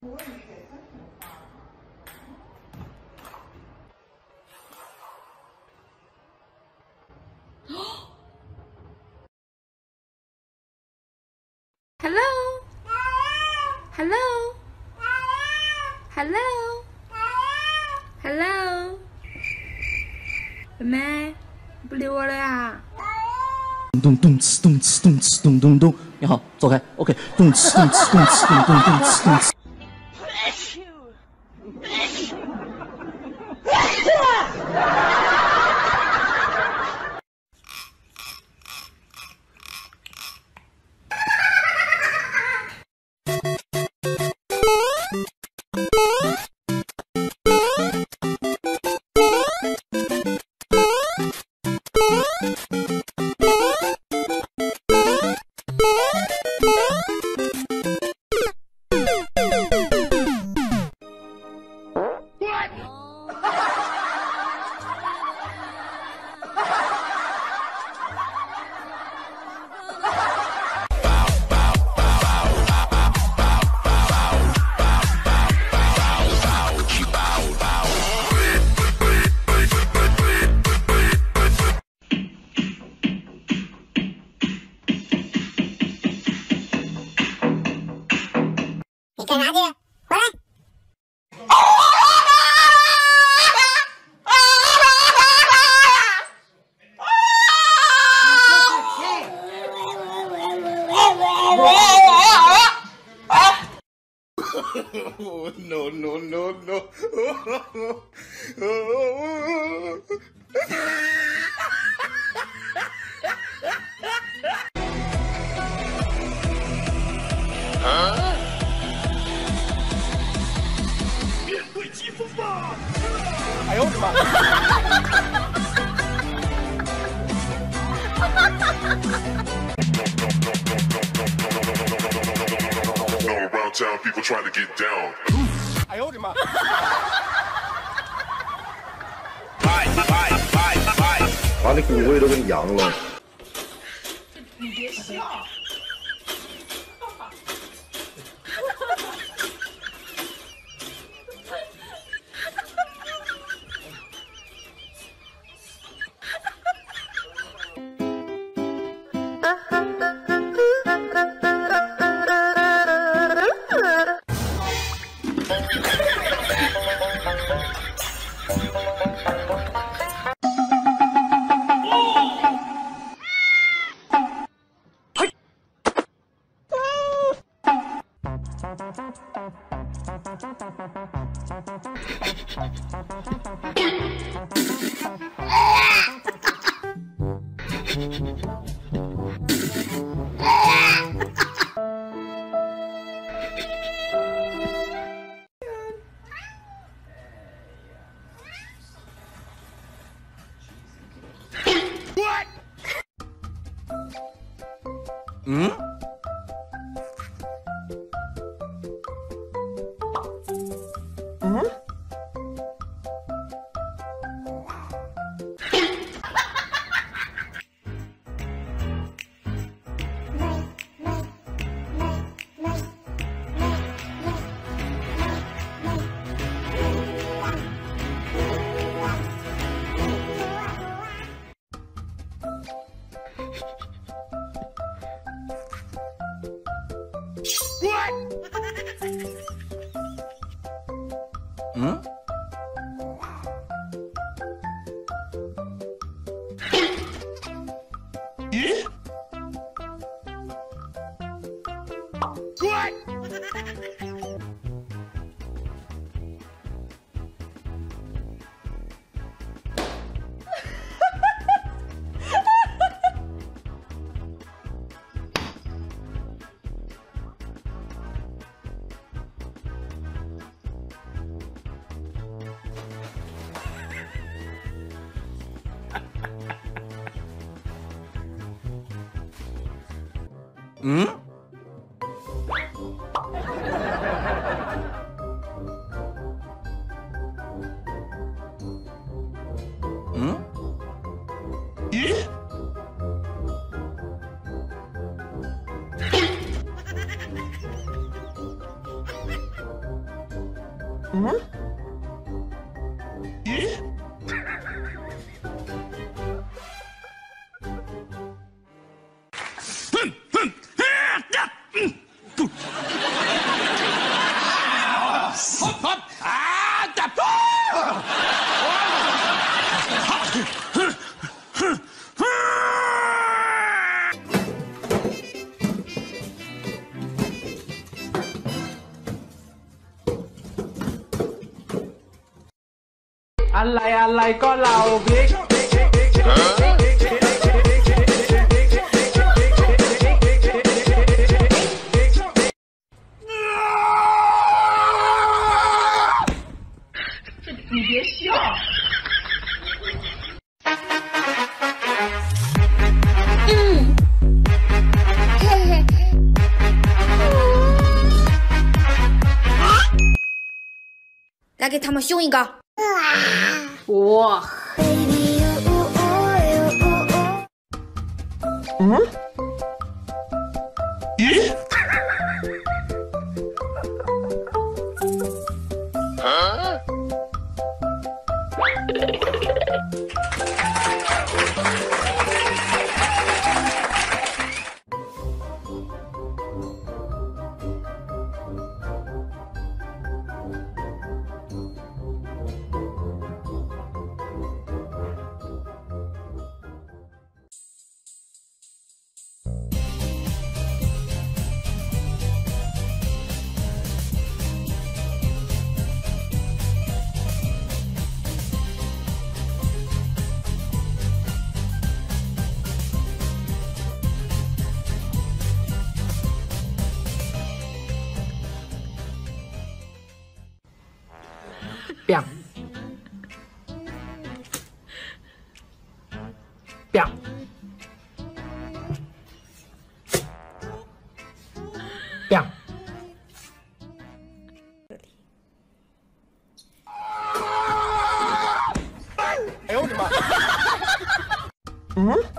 Hello. Hello. Hello. Hello. 妹妹，不理我了呀？咚咚哧咚哧咚哧咚咚咚，你好，走开。OK，咚哧咚哧咚哧咚咚咚哧咚哧。！Oh, no, no, no, no. Around town, people trying to get down. 哎呦我的妈！把你骨灰都给你扬了。嗯？咦？嗯？อะไรอะไรก็เราพริก 来给他们凶一个。 哇，变变变。哎呦我的妈！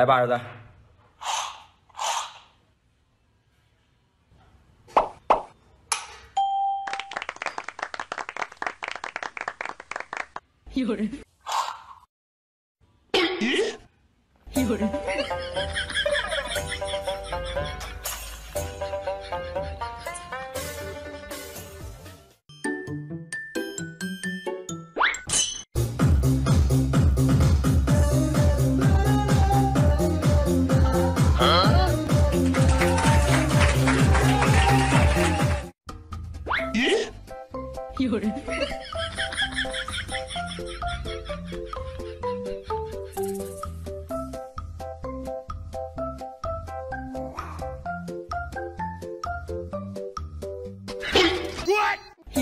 来吧，儿子。有人，有人，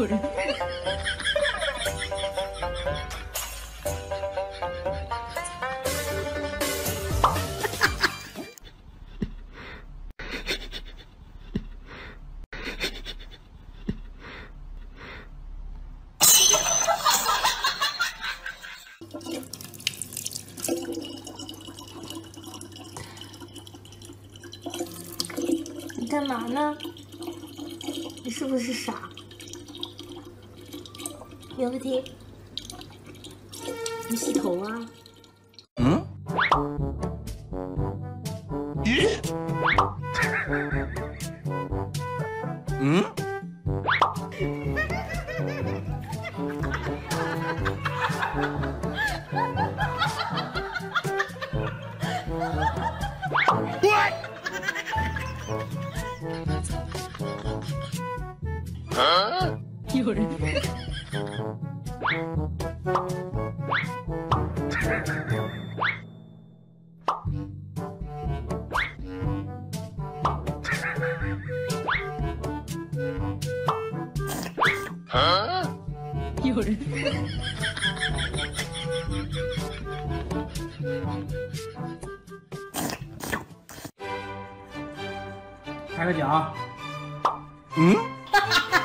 有人，你干嘛呢？你是不是傻？袁不听，你洗头啊？嗯？开个奖，嗯？